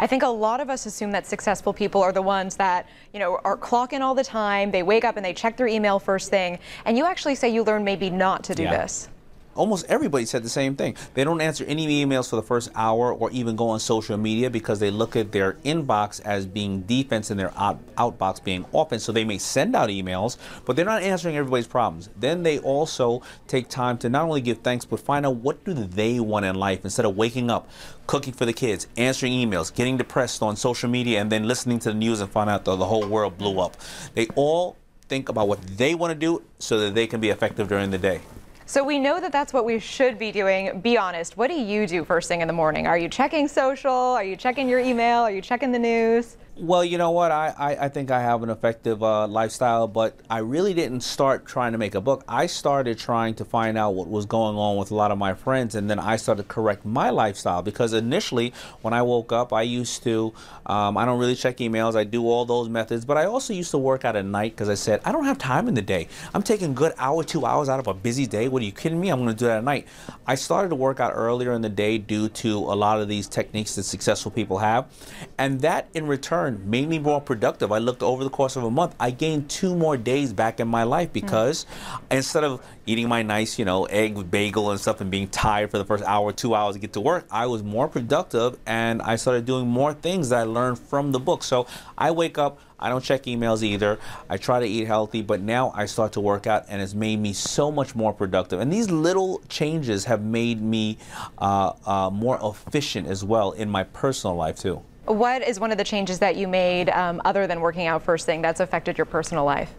I think a lot of us assume that successful people are the ones that, you know, are clocking all the time. They wake up and they check their email first thing. And you actually say you learn maybe not to do Yeah. this. Almost everybody said the same thing. They don't answer any emails for the first hour or even go on social media because they look at their inbox as being defense and their out, outbox being offense. So they may send out emails, but they're not answering everybody's problems. Then they also take time to not only give thanks, but find out what do they want in life instead of waking up, cooking for the kids, answering emails, getting depressed on social media, and then listening to the news and find out that the whole world blew up. They all think about what they want to do so that they can be effective during the day. So we know that that's what we should be doing. Be honest. What do you do first thing in the morning? Are you checking social? Are you checking your email? Are you checking the news? Well, you know what? I, I, I think I have an effective uh, lifestyle, but I really didn't start trying to make a book. I started trying to find out what was going on with a lot of my friends, and then I started to correct my lifestyle because initially, when I woke up, I used to, um, I don't really check emails. I do all those methods, but I also used to work out at night because I said, I don't have time in the day. I'm taking good hour, two hours out of a busy day. What are you kidding me? I'm going to do that at night. I started to work out earlier in the day due to a lot of these techniques that successful people have, and that in return made me more productive. I looked over the course of a month, I gained two more days back in my life because instead of eating my nice, you know, egg bagel and stuff and being tired for the first hour, two hours to get to work, I was more productive and I started doing more things that I learned from the book. So I wake up, I don't check emails either. I try to eat healthy, but now I start to work out and it's made me so much more productive. And these little changes have made me uh, uh, more efficient as well in my personal life too. What is one of the changes that you made um, other than working out first thing that's affected your personal life?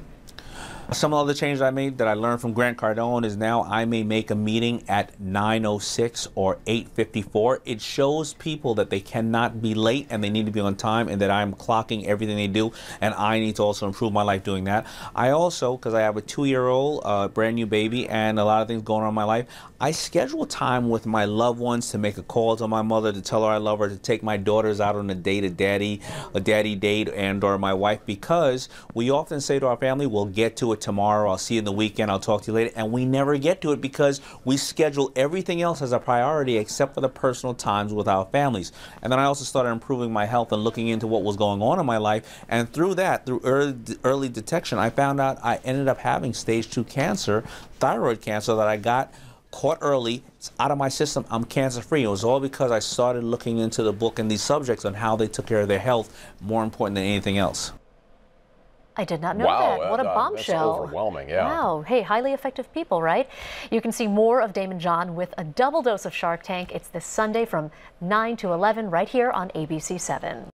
Some of the changes I made that I learned from Grant Cardone is now I may make a meeting at 9:06 or 8:54. It shows people that they cannot be late and they need to be on time, and that I'm clocking everything they do, and I need to also improve my life doing that. I also, because I have a two-year-old, uh, brand new baby, and a lot of things going on in my life, I schedule time with my loved ones to make a call to my mother to tell her I love her, to take my daughters out on a date, a daddy, a daddy date, and or my wife, because we often say to our family, "We'll get to it tomorrow. I'll see you in the weekend. I'll talk to you later," and we never get to it because we schedule everything else as a priority except for the personal times with our families. And then I also started improving my health and looking into what was going on in my life, and through that, through early, early detection, I found out I ended up having stage two cancer, thyroid cancer that I got caught early. It's out of my system. I'm cancer free. It was all because I started looking into the book and these subjects on how they took care of their health, more important than anything else. I did not know Wow, that. What a uh, that's bombshell. overwhelming, yeah. Wow. Hey, highly effective people, right? You can see more of Daymond John with a double dose of Shark Tank. It's this Sunday from 9 to 11 right here on ABC 7.